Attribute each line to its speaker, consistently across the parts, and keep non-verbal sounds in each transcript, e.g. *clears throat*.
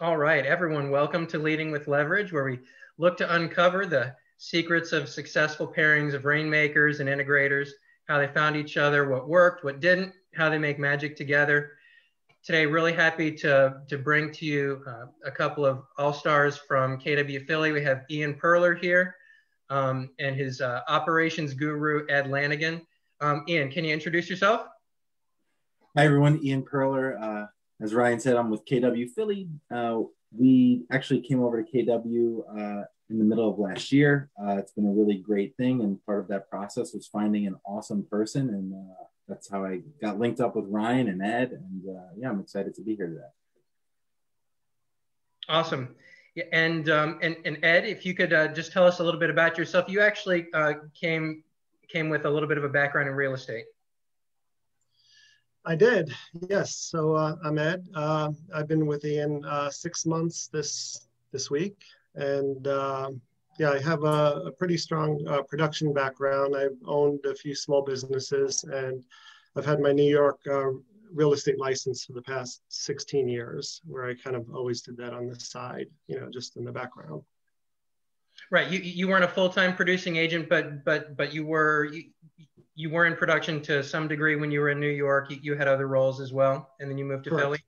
Speaker 1: All right, everyone, welcome to Leading with Leverage, where we look to uncover the secrets of successful pairings of rainmakers and integrators, how they found each other, what worked, what didn't, how they make magic together. Today, really happy to, to bring to you uh, a couple of all-stars from KW Philly. We have Ian Perler here um, and his uh, operations guru, Ed Lanigan. Um, Ian, can you introduce yourself?
Speaker 2: Hi, everyone. Ian Perler. Uh, as Ryan said, I'm with KW Philly. Uh, we actually came over to KW uh, in the middle of last year. Uh, it's been a really great thing, and part of that process was finding an awesome person, and uh, that's how I got linked up with Ryan and Ed. And uh, yeah, I'm excited to be here today.
Speaker 1: Awesome. Yeah, and, um, and and Ed, if you could uh, just tell us a little bit about yourself. You actually came came with a little bit of a background in real estate.
Speaker 3: I did, yes. So uh, I'm Ed. Uh, I've been with Ian uh, six months this this week, and um, yeah, I have a, a pretty strong uh, production background. I've owned a few small businesses, and I've had my New York uh, real estate license for the past 16 years, where I kind of always did that on the side, you know, just in the background.
Speaker 1: Right. You you weren't a full time producing agent, but but but you were you, you were in production to some degree when you were in New York. You, you had other roles as well, and then you moved to Correct. Philly.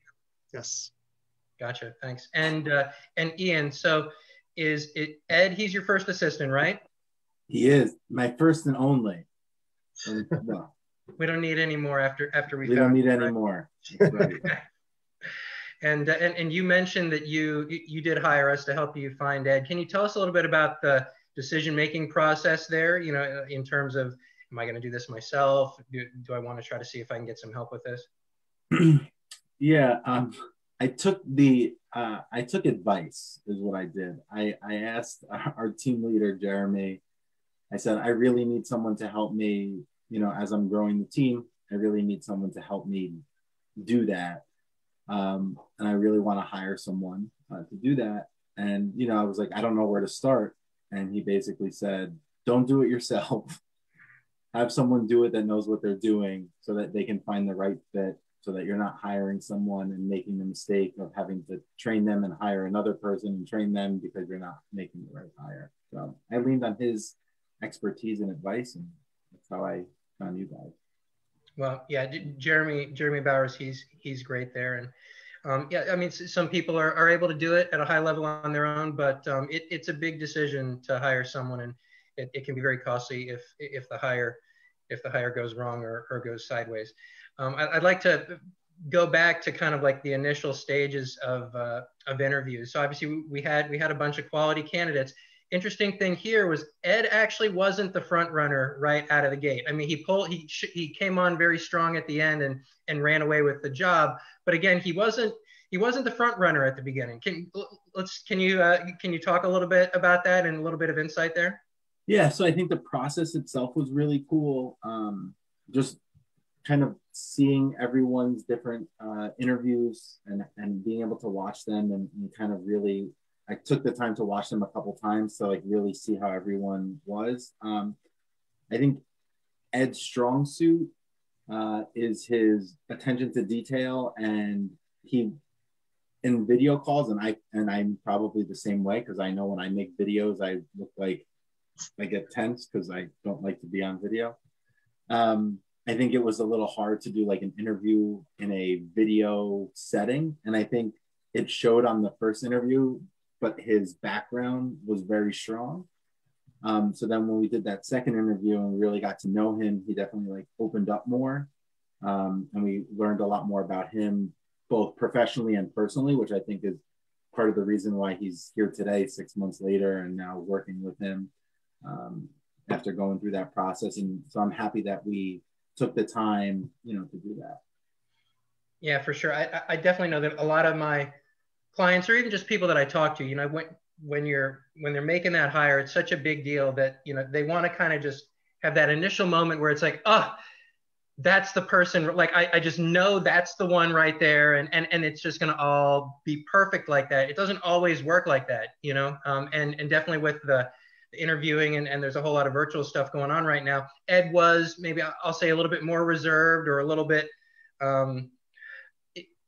Speaker 3: Yes.
Speaker 1: Gotcha. Thanks. And uh, and Ian, so is it Ed? He's your first assistant, right?
Speaker 2: He is my first and only.
Speaker 1: we don't need any more after after we.
Speaker 2: We don't need any more. *laughs* Right.
Speaker 1: and, uh, and and you mentioned that you you did hire us to help you find Ed. Can you tell us a little bit about the decision making process there? You know, in terms of am I going to do this myself? Do, do I want to try to see if I can get some help with this? *clears throat*
Speaker 2: yeah, um, I took the uh, I took advice is what I did. I I asked *laughs* our team leader Jeremy. I said I really need someone to help me. You know, as I'm growing the team, I really need someone to help me do that. Um, and I really want to hire someone uh, to do that. And you know, I was like, I don't know where to start. And he basically said, "Don't do it yourself *laughs* have someone do it that knows what they're doing so that they can find the right fit so that you're not hiring someone and making the mistake of having to train them and hire another person and train them because you're not making the right hire. So I leaned on his expertise and advice, and that's how I found you guys.
Speaker 1: Well, yeah, Jeremy Jeremy Bowers, he's he's great there, and um, yeah, I mean, some people are, are able to do it at a high level on their own, but um, it, it's a big decision to hire someone, and it, it can be very costly if if the hire if the hire goes wrong or, or goes sideways. Um, I, would like to go back to kind of like the initial stages of uh, of interviews. So obviously we had we had a bunch of quality candidates. Interesting thing here was Ed actually wasn't the front runner right out of the gate. I mean, he pulled he he came on very strong at the end and and ran away with the job. But again, he wasn't he wasn't the front runner at the beginning. Can let's can you uh, can you talk a little bit about that and a little bit of insight there?
Speaker 2: Yeah so i think the process itself was really cool um, just kind of seeing everyone's different uh, interviews and, and being able to watch them and, and, kind of really i took the time to watch them a couple times to like really see how everyone was. Um, i think ed's strong suit uh, is his attention to detail and he in video calls and i and i'm probably the same way because i know when i make videos i look like I get tense because I don't like to be on video. Um, I think it was a little hard to do like an interview in a video setting. And I think it showed on the first interview, but his background was very strong. Um, so then when we did that second interview and we really got to know him, he definitely like opened up more. Um, and we learned a lot more about him, both professionally and personally, which I think is part of the reason why he's here today, six months later, and now working with him um, after going through that process. And so I'm happy that we took the time, you know, to do that.
Speaker 1: Yeah, for sure. I, I definitely know that a lot of my clients or even just people that I talk to, you know, when, when you're, when they're making that hire, it's such a big deal that, you know, they want to kind of just have that initial moment where it's like, oh, that's the person like I, I just know that's the one right there and and, and it's just going to all be perfect like that it doesn't always work like that you know um, and and definitely with the interviewing and, and there's a whole lot of virtual stuff going on right now. Ed was maybe I'll say a little bit more reserved or a little bit um,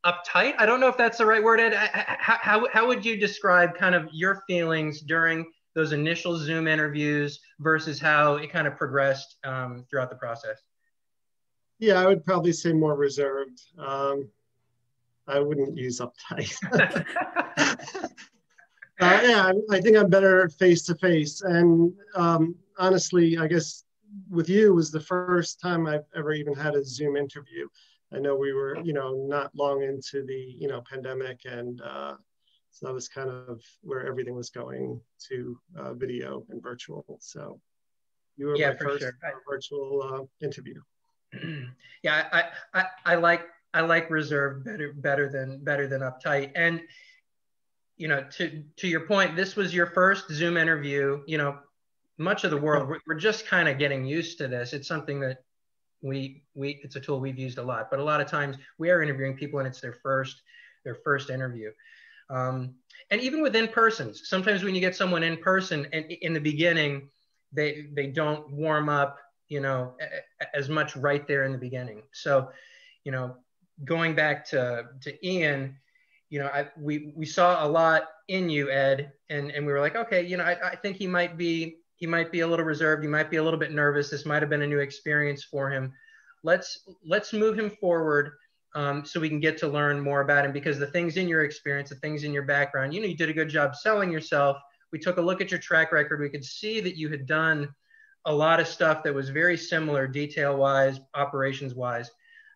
Speaker 1: uptight. I don't know if that's the right word. Ed. How, how, how would you describe kind of your feelings during those initial Zoom interviews versus how it kind of progressed um, throughout the process?
Speaker 3: Yeah, I would probably say more reserved. Um, I wouldn't use uptight. *laughs* *laughs* *laughs* uh, yeah, I think I'm better face to face. And um, honestly, I guess with you was the first time I've ever even had a Zoom interview. I know we were, you know, not long into the, you know, pandemic, and uh, so that was kind of where everything was going to uh, video and virtual. So you were
Speaker 1: yeah,
Speaker 3: my first
Speaker 1: sure.
Speaker 3: virtual uh, interview. *clears throat*
Speaker 1: yeah, I, I, I like I like reserve better better than better than uptight. And you know, to to your point, this was your first Zoom interview. You know, much of the world we're, just kind of getting used to this. It's something that we we it's a tool we've used a lot but a lot of times we are interviewing people and it's their first their first interview um, and even with in persons sometimes when you get someone in person and in the beginning they they don't warm up you know as much right there in the beginning so you know going back to to ian you know I, we we saw a lot in you ed and and we were like okay you know I, I think he might be he might be a little reserved. He might be a little bit nervous. This might have been a new experience for him. Let's let's move him forward um, so we can get to learn more about him because the things in your experience, the things in your background, you know, you did a good job selling yourself. We took a look at your track record. We could see that you had done a lot of stuff that was very similar, detail wise, operations wise.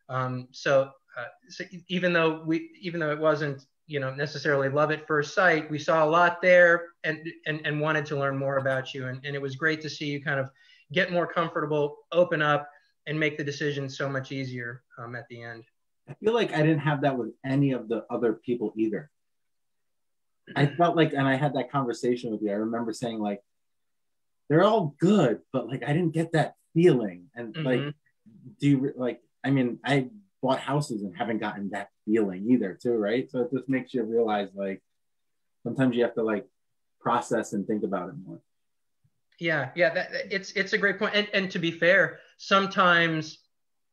Speaker 1: Um, so, uh, so even though we, even though it wasn't you know necessarily love at first sight we saw a lot there and and, and wanted to learn more about you. And, and it was great to see you kind of get more comfortable open up and make the decision so much easier um, at the end.
Speaker 2: I feel like i didn't have that with any of the other people either. I felt like and i had that conversation with you i remember saying like they're all good but like i didn't get that feeling. And mm-hmm. like do you like i mean i bought houses and haven't gotten that feeling either too right? So it just makes you realize like sometimes you have to like process and think about it more.
Speaker 1: Yeah yeah that, it's it's a great point. And, and to be fair sometimes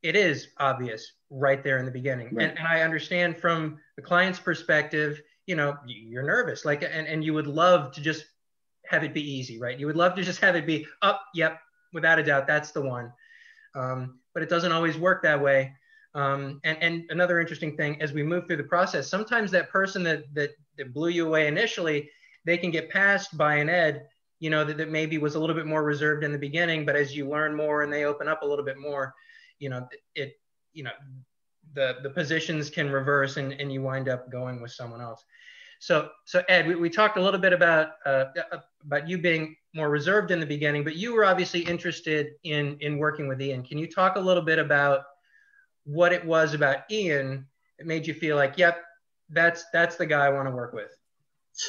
Speaker 1: it is obvious right there in the beginning. Right. and, and i understand from the client's perspective you know you're nervous like and, and you would love to just have it be easy right? You would love to just have it be up oh, yep without a doubt that's the one. Um, but it doesn't always work that way um, and, and another interesting thing, as we move through the process, sometimes that person that, that, that blew you away initially, they can get passed by an ed, you know, that, that maybe was a little bit more reserved in the beginning, but as you learn more and they open up a little bit more, you know, it, you know, the, the positions can reverse and, and you wind up going with someone else. So, so Ed, we, we talked a little bit about, uh, about you being more reserved in the beginning, but you were obviously interested in, in working with Ian. Can you talk a little bit about what it was about Ian that made you feel like, yep, that's that's the guy I want to work with?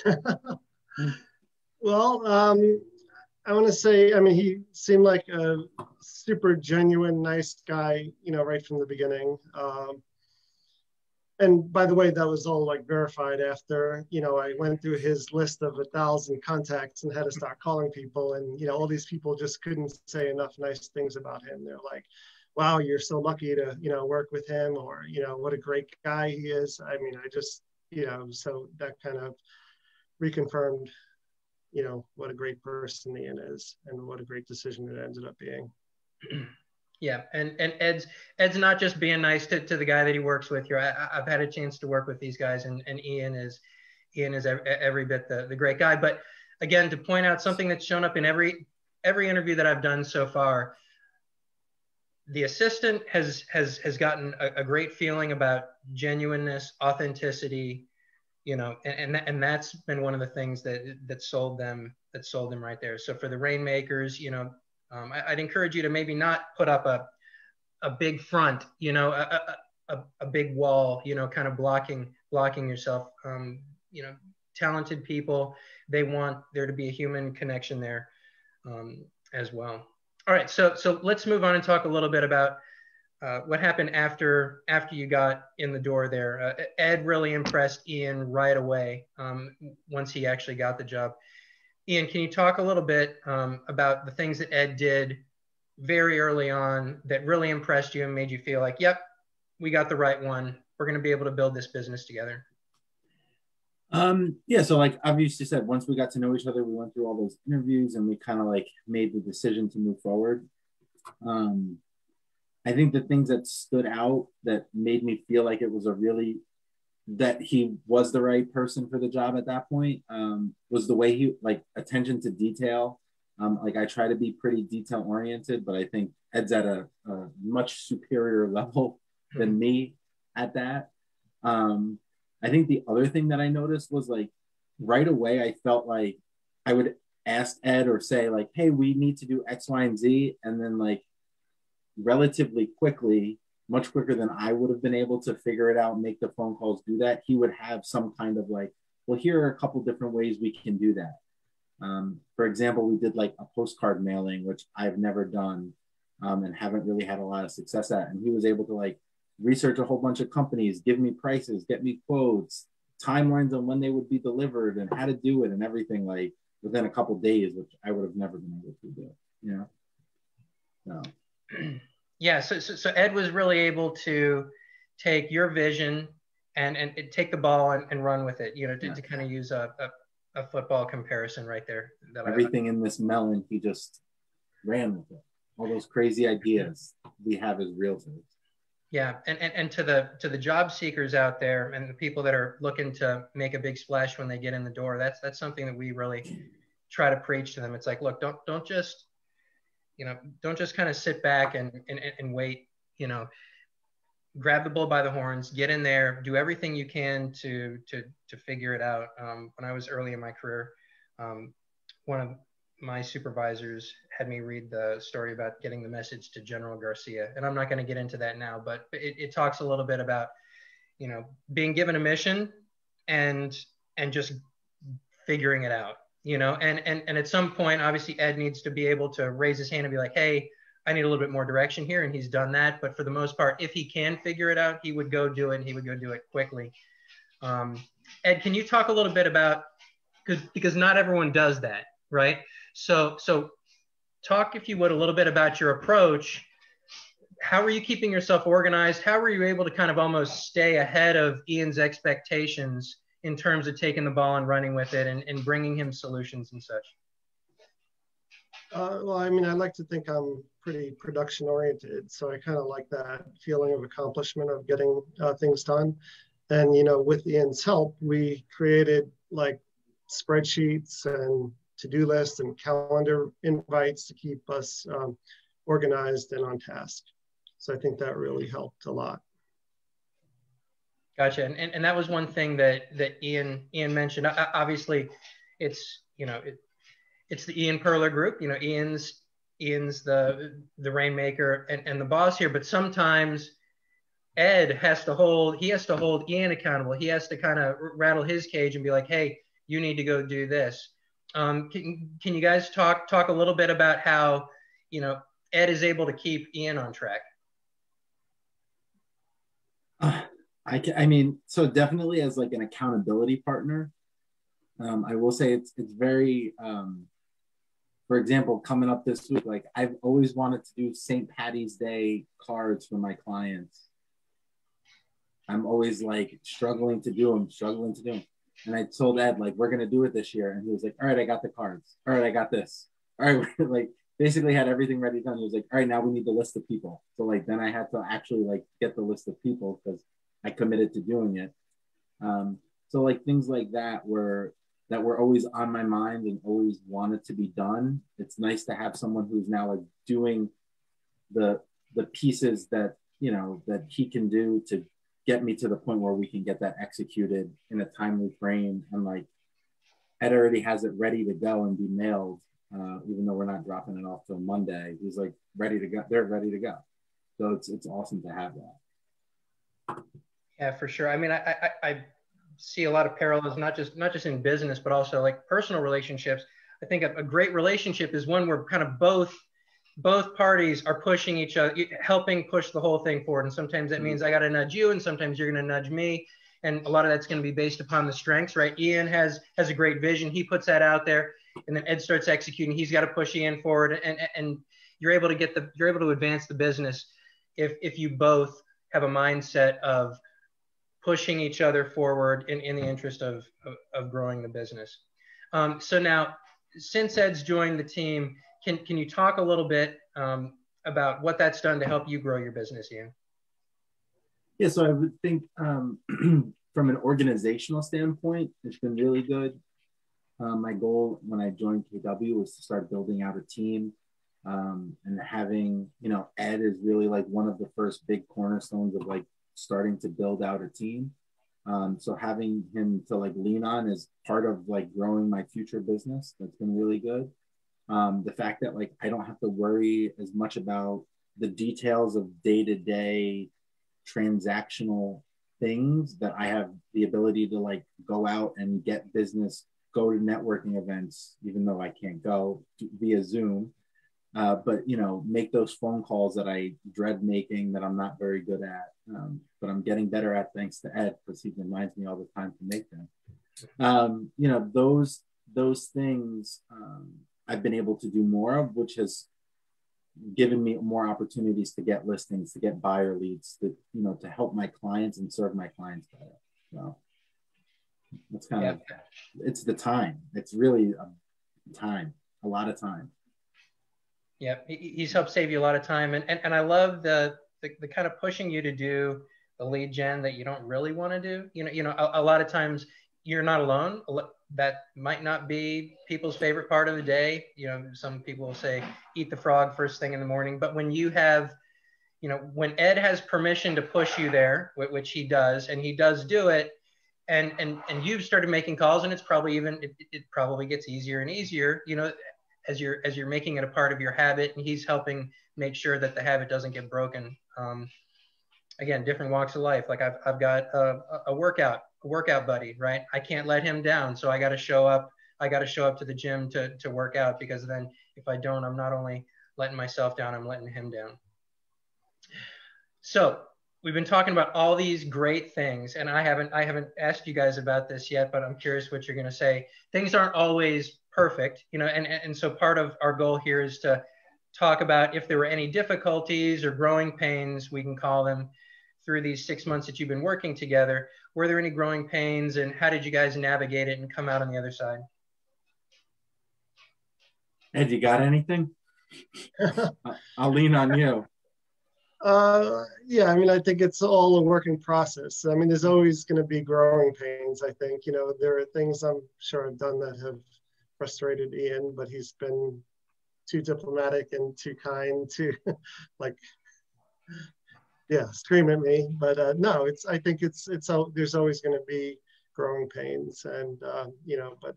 Speaker 1: *laughs*
Speaker 3: well, um, I want to say, I mean, he seemed like a super genuine, nice guy, you know, right from the beginning. Um, and by the way, that was all like verified after, you know, I went through his list of a thousand contacts and had to start calling people. And, you know, all these people just couldn't say enough nice things about him. They're like, wow, you're so lucky to, you know, work with him or, you know, what a great guy he is. I mean, I just, you know, so that kind of reconfirmed, you know, what a great person Ian is and what a great decision it ended up being. *clears throat*
Speaker 1: Yeah, and and Ed's Ed's not just being nice to, to the guy that he works with here. I, have had a chance to work with these guys, and, and Ian is Ian is every, every bit the, the great guy. But again, to point out something that's shown up in every every interview that I've done so far, the assistant has has has gotten a, a, great feeling about genuineness, authenticity, you know, and and, and that's been one of the things that that sold them that sold them right there. So for the rainmakers, you know, um, I, would encourage you to maybe not put up a a big front, you know, a, a, a big wall, you know, kind of blocking blocking yourself. Um, you know, talented people, they want there to be a human connection there um, as well. All right, so so let's move on and talk a little bit about uh, what happened after after you got in the door there. Uh, Ed really impressed Ian right away um, once he actually got the job. Ian, can you talk a little bit um, about the things that Ed did very early on that really impressed you and made you feel like, yep, we got the right one. we're going to be able to build this business together?
Speaker 2: Um, yeah, so like obviously said, once we got to know each other, we went through all those interviews and we kind of like made the decision to move forward. Um, I think the things that stood out that made me feel like it was a really that he was the right person for the job at that point um, was the way he like attention to detail. Um, like I try to be pretty detail oriented, but I think Ed's at a, a much superior *laughs* level than me at that. Um, I think the other thing that I noticed was like right away, I felt like I would ask Ed or say, like, hey, we need to do X, Y, and Z. And then, like, relatively quickly, much quicker than I would have been able to figure it out, make the phone calls, do that, he would have some kind of like, well, here are a couple different ways we can do that. Um, for example, we did like a postcard mailing, which I've never done um, and haven't really had a lot of success at. And he was able to like research a whole bunch of companies, give me prices, get me quotes, timelines on when they would be delivered and how to do it and everything like within a couple days, which I would have never been able to do. You know?
Speaker 1: So *clears throat* yeah, so, so, so Ed was really able to take your vision and and take the ball and, and run with it, you know, to, yeah. to kind of use a, a, a, football comparison right there.
Speaker 2: Everything in this melon, he just ran with it. All those crazy ideas we have as realtors.
Speaker 1: Yeah, and, and, and to the to the job seekers out there and the people that are looking to make a big splash when they get in the door, that's that's something that we really try to preach to them. It's like, look, don't don't just you know, don't just kind of sit back and, and, and wait, you know, grab the bull by the horns, get in there, do everything you can to to to figure it out. Um, when I was early in my career, um, one of my supervisors had me read the story about getting the message to General Garcia. And I'm not going to get into that now, but it, it talks a little bit about, you know, being given a mission and and just figuring it out, you know, and and and at some point, obviously Ed needs to be able to raise his hand and be like, hey, I need a little bit more direction here, and he's done that. But for the most part, if he can figure it out, he would go do it, and he would go do it quickly. Um, Ed, can you talk a little bit about because because not everyone does that, right? So, so talk, if you would, a little bit about your approach. How are you keeping yourself organized? How were you able to kind of almost stay ahead of Ian's expectations in terms of taking the ball and running with it and, and bringing him solutions and such?
Speaker 3: Uh, well, I mean, I like to think I'm pretty production oriented, so I kind of like that feeling of accomplishment of getting uh, things done. And you know, with Ian's help, we created like spreadsheets and to-do lists and calendar invites to keep us um, organized and on task. So I think that really helped a lot.
Speaker 1: Gotcha. And, and, and that was one thing that, that Ian, Ian mentioned. Obviously, it's, you know, it, it's the Ian Perler group. You know, Ian's Ian's the the rainmaker and, and the boss here, but sometimes Ed has to hold he has to hold Ian accountable. He has to kind of rattle his cage and be like, hey, you need to go do this. Um, can, can you guys talk talk a little bit about how you know Ed is able to keep Ian on track?
Speaker 2: Uh, I can, I mean, so definitely as like an accountability partner, um, I will say it's it's very. Um, for example, coming up this week, like I've always wanted to do St. Patty's Day cards for my clients. I'm always like struggling to do them, struggling to do them. And I told Ed, like, we're gonna do it this year. And he was like, All right, I got the cards. All right, I got this. *laughs* All right, like basically had everything ready done. He was like, All right, now we need the list of people. So like then I had to actually like get the list of people because I committed to doing it. Um, so like things like that were that were always on my mind and always wanted to be done. It's nice to have someone who's now like doing the the pieces that you know that he can do to get me to the point where we can get that executed in a timely frame and like Ed already has it ready to go and be mailed, uh, even though we're not dropping it off till Monday. He's like ready to go. They're ready to go. So it's it's awesome to have that.
Speaker 1: Yeah, for sure. I mean, I, I, I see a lot of parallels, not just not just in business, but also like personal relationships. I think a, a great relationship is one where kind of both both parties are pushing each other, helping push the whole thing forward. And sometimes that means I got to nudge you, and sometimes you're going to nudge me. And a lot of that's going to be based upon the strengths, right? Ian has has a great vision. He puts that out there, and then Ed starts executing. He's got to push Ian forward, and and you're able to get the you're able to advance the business if if you both have a mindset of pushing each other forward in, in the interest of, of, of growing the business. Um, so now, since Ed's joined the team, can, can you talk a little bit um, about what that's done to help you grow your business, Ian?
Speaker 2: Yeah, so I would think um, *clears throat* from an organizational standpoint, it's been really good. Um, my goal when I joined KW was to start building out a team um, and having, you know, Ed is really like one of the first big cornerstones of like starting to build out a team. Um, so having him to like lean on is part of like growing my future business. That's been really good. Um, the fact that like I don't have to worry as much about the details of day to day transactional things that I have the ability to like go out and get business, go to networking events, even though I can't go via Zoom. Uh, but you know, make those phone calls that I dread making that I'm not very good at, um, but I'm getting better at thanks to Ed because he reminds me all the time to make them. Um, you know, those those things um, I've been able to do more of, which has given me more opportunities to get listings, to get buyer leads, to you know, to help my clients and serve my clients better. So that's kind of it's the time. It's really a time, a lot of time.
Speaker 1: Yeah, he's helped save you a lot of time, and and, and I love the, the, the kind of pushing you to do the lead gen that you don't really want to do. You know, you know, a, a lot of times you're not alone that might not be people's favorite part of the day. You know, some people will say eat the frog first thing in the morning, but when you have, you know, when Ed has permission to push you there, which he does, and he does do it, and and and you've started making calls, and it's probably even it, it probably gets easier and easier. You know, as you're as you're making it a part of your habit, and he's helping make sure that the habit doesn't get broken. Um, again, different walks of life. Like I've I've got a, a workout workout buddy, right? I can't let him down. So I got to show up. I got to show up to the gym to, to work out because then if I don't, I'm not only letting myself down, I'm letting him down. So we've been talking about all these great things and I haven't, I haven't asked you guys about this yet, but I'm curious what you're going to say. Things aren't always perfect, you know, and, and so part of our goal here is to talk about if there were any difficulties or growing pains, we can call them, through these six months that you've been working together. Were there any growing pains and how did you guys navigate it and come out on the other side?
Speaker 2: Ed, you got anything? *laughs* I'll lean on you.
Speaker 3: Uh, yeah, I mean, I think it's all a working process. I mean, there's always going to be growing pains. I think, you know, there are things I'm sure I've done that have frustrated Ian, but he's been too diplomatic and too kind to *laughs* like yeah scream at me but uh, no it's i think it's it's all. there's always going to be growing pains and uh, you know but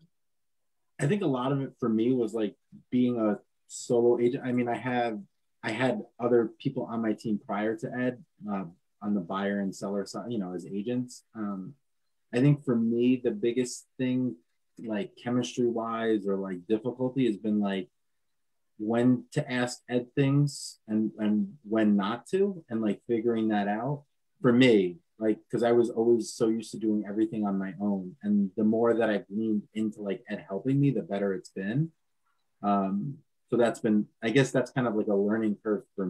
Speaker 2: i think a lot of it for me was like being a solo agent i mean i have i had other people on my team prior to ed uh, on the buyer and seller side you know as agents um, i think for me the biggest thing like chemistry wise or like difficulty has been like when to ask Ed things and and when not to, and like figuring that out for me, like because I was always so used to doing everything on my own, and the more that I've leaned into like Ed helping me, the better it's been. Um, so that's been, I guess, that's kind of like a learning curve for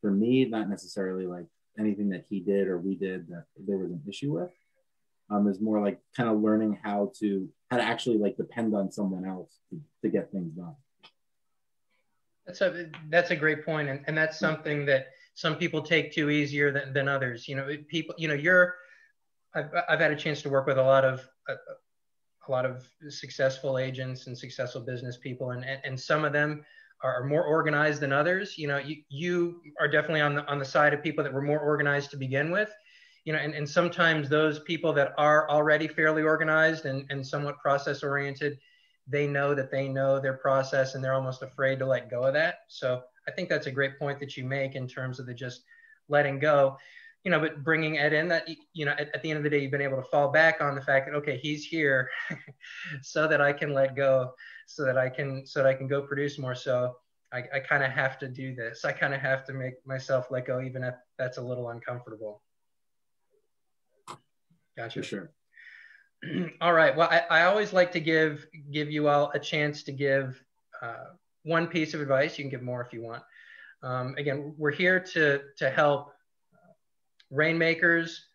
Speaker 2: for me, not necessarily like anything that he did or we did that there was an issue with. Um, is more like kind of learning how to how to actually like depend on someone else to, to get things done.
Speaker 1: That's a that's a great point, and, and that's something that some people take too easier than, than others. You know, people. You know, you're. I've I've had a chance to work with a lot of a, a lot of successful agents and successful business people, and and, and some of them are more organized than others. You know, you you are definitely on the on the side of people that were more organized to begin with. You know, and, and sometimes those people that are already fairly organized and, and somewhat process oriented they know that they know their process and they're almost afraid to let go of that. So I think that's a great point that you make in terms of the just letting go. You know, but bringing Ed in that, you know, at, at the end of the day, you've been able to fall back on the fact that, okay, he's here *laughs* so that I can let go, so that I can, so that I can go produce more. So I, I kind of have to do this. I kind of have to make myself let go, even if that's a little uncomfortable. Gotcha.
Speaker 2: For sure. *clears throat*
Speaker 1: all right. Well, I, I, always like to give give you all a chance to give uh, one piece of advice. You can give more if you want. Um, again, we're here to to help rainmakers,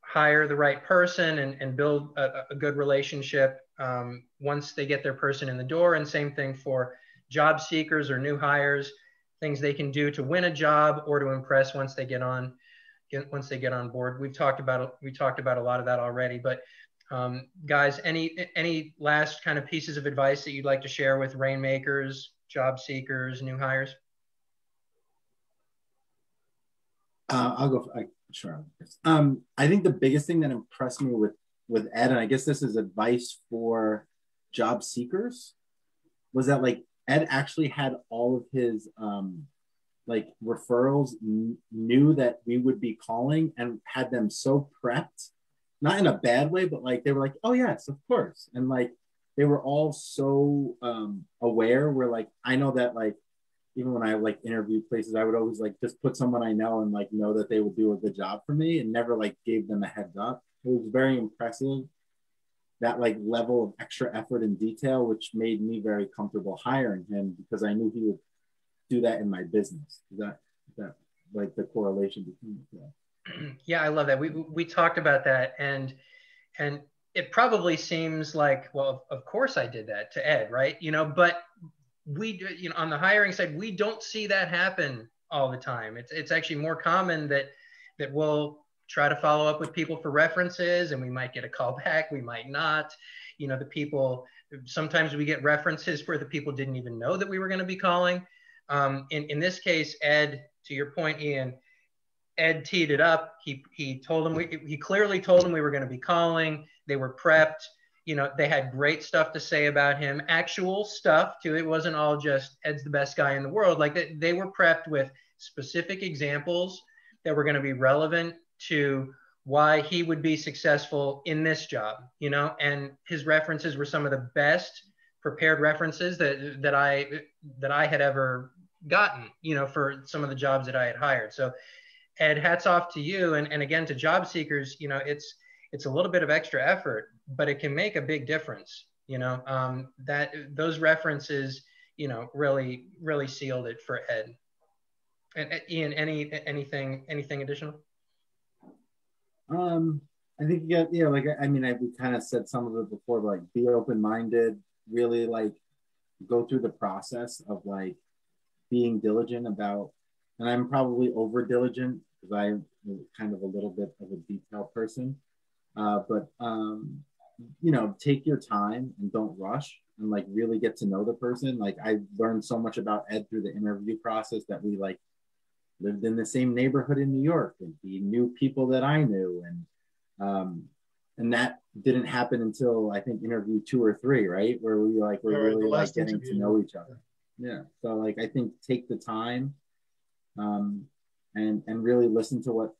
Speaker 1: hire the right person and, and build a, a good relationship um, once they get their person in the door. And same thing for job seekers or new hires, things they can do to win a job or to impress once they get on get, once they get on board. We've talked about we talked about a lot of that already, but um, guys, any any last kind of pieces of advice that you'd like to share with rainmakers, job seekers, new hires?
Speaker 2: Uh, I'll go. For, I, sure. Um, I think the biggest thing that impressed me with with Ed, and I guess this is advice for job seekers, was that like Ed actually had all of his um, like referrals n- knew that we would be calling and had them so prepped, not in a bad way, but like they were like, oh yes, of course, and like they were all so um, aware. We're like, I know that like even when I like interview places, I would always like just put someone I know and like know that they would do a good job for me and never like gave them a heads up. It was very impressive that like level of extra effort and detail, which made me very comfortable hiring him because I knew he would do that in my business. Is that is that like the correlation between the
Speaker 1: two? *clears throat* Yeah, I love that. We we talked about that and and it probably seems like, well, of course I did that to Ed, right? You know, but we you know on the hiring side we don't see that happen all the time it's it's actually more common that that we'll try to follow up with people for references and we might get a call back we might not you know the people sometimes we get references where the people didn't even know that we were going to be calling um, in, in this case ed to your point ian ed teed it up. He, he told them we, he clearly told them we were going to be calling. They were prepped. You know, they had great stuff to say about him, actual stuff too. It wasn't all just Ed's the best guy in the world. Like they, they were prepped with specific examples that were going to be relevant to why he would be successful in this job, you know, and his references were some of the best prepared references that that I that I had ever gotten, you know, for some of the jobs that I had hired. So Ed, hats off to you and, and again to job seekers, you know, it's it's a little bit of extra effort, but it can make a big difference. You know, um, that those references, you know, really really sealed it for Ed. And, Ian, any anything anything additional?
Speaker 2: Um, I think yeah, yeah. Like I mean, I we kind of said some of it before, but like be open minded. Really like go through the process of like being diligent about. And I'm probably over diligent because I'm kind of a little bit of a detail person. Uh, but um, you know, take your time and don't rush and like really get to know the person. Like I learned so much about Ed through the interview process that we like lived in the same neighborhood in New York and he knew people that I knew and um, and that didn't happen until I think interview two or three, right? Where we like we're really like getting interview. to know each other. Yeah. So like I think take the time um, and and really listen to what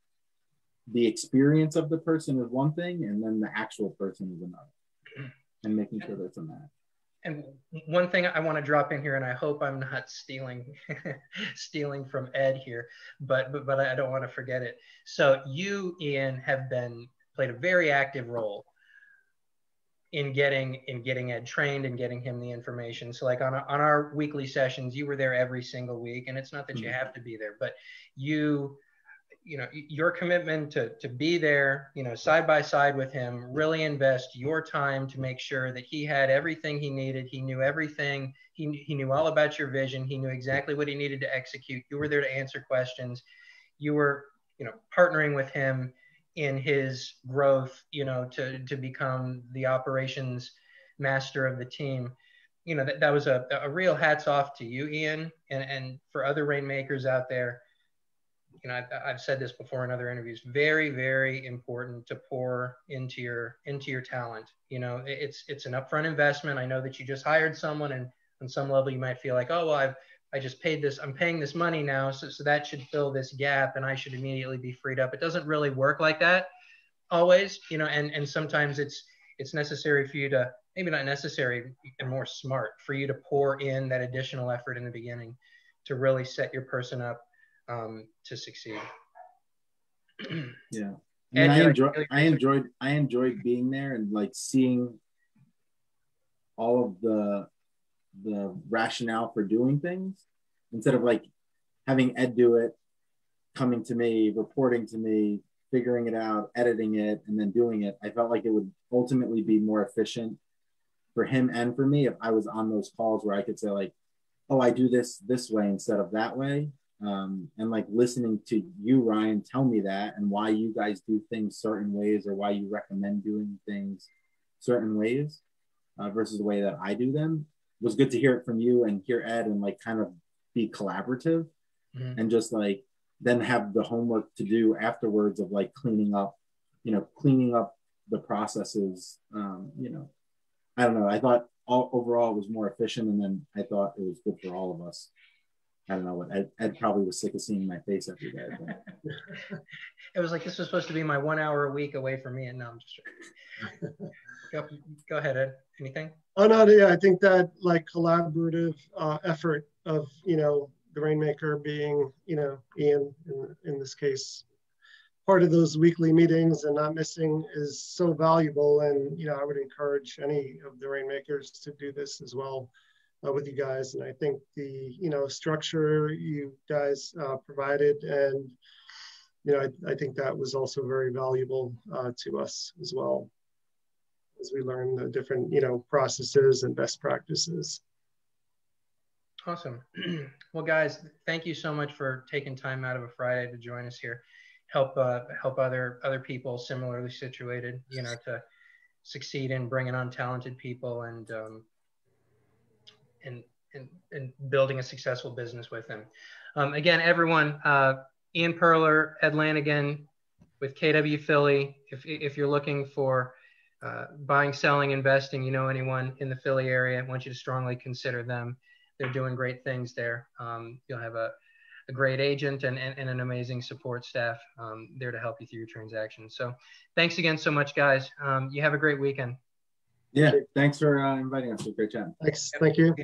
Speaker 2: the experience of the person is one thing, and then the actual person is another, *clears throat* and making sure there's a match.
Speaker 1: And one thing I want to drop in here, and I hope I'm not stealing *laughs* stealing from Ed here, but but but I don't want to forget it. So you, Ian, have been played a very active role in getting in getting Ed trained and getting him the information. So like on our, on our weekly sessions, you were there every single week, and it's not that mm-hmm. you have to be there, but you you know your commitment to to be there you know side by side with him really invest your time to make sure that he had everything he needed. He knew everything. He, he knew all about your vision. He knew exactly what he needed to execute. You were there to answer questions. You were you know partnering with him in his growth you know to to become the operations master of the team you know that, that was a, a real hats off to you ian and and for other rainmakers out there you know, I've, I've said this before in other interviews, very, very important to pour into your, into your talent. You know, it's, it's an upfront investment. I know that you just hired someone and on some level you might feel like, oh, well, I've, I just paid this, I'm paying this money now. So, so that should fill this gap and I should immediately be freed up. It doesn't really work like that always, you know, and, and sometimes it's, it's necessary for you to, maybe not necessary and more smart for you to pour in that additional effort in the beginning to really set your person up um, to succeed. *clears throat*
Speaker 2: yeah. I, mean, I, enjoy, I enjoyed I enjoyed being there and like seeing all of the the rationale for doing things instead of like having Ed do it, coming to me, reporting to me, figuring it out, editing it, and then doing it. I felt like it would ultimately be more efficient for him and for me if I was on those calls where I could say like, "Oh, I do this this way instead of that way," um, and like listening to you, Ryan, tell me that and why you guys do things certain ways or why you recommend doing things certain ways uh, versus the way that I do them was good to hear it from you and hear Ed and like kind of be collaborative mm-hmm. and just like then have the homework to do afterwards of like cleaning up, you know, cleaning up the processes. Um, you know, I don't know. I thought all overall it was more efficient, and then I thought it was good for all of us. I don't know what Ed, Ed probably was sick of seeing my face every day. *laughs*
Speaker 1: it was like this was supposed to be my one hour a week away from me, and now I'm just *laughs* *laughs* go, go ahead, Ed. Anything?
Speaker 3: Oh no, yeah, I think that like collaborative uh, effort of you know the rainmaker being, you know, Ian in, in this case, part of those weekly meetings and not missing is so valuable. And, you know, I would encourage any of the rainmakers to do this as well uh, with you guys. And I think the, you know, structure you guys uh, provided and, you know, I, I, think that was also very valuable uh, to us as well as we learn the different, you know, processes and best practices.
Speaker 1: Awesome. *clears throat* well, guys, thank you so much for taking time out of a Friday to join us here. Help uh, help other other people similarly situated, you know, to succeed in bringing on talented people and um, and, and and building a successful business with them. Um, again, everyone, uh, Ian Perler, Ed Lanigan with KW Philly. If if you're looking for uh, buying, selling, investing, you know anyone in the Philly area, I want you to strongly consider them they're doing great things there. Um, you'll have a, a great agent and, and, and, an amazing support staff um, there to help you through your transaction. So thanks again so much, guys. Um, you have a great weekend.
Speaker 2: Yeah, thanks for uh, inviting us. A Great job.
Speaker 3: Thanks. Thank you.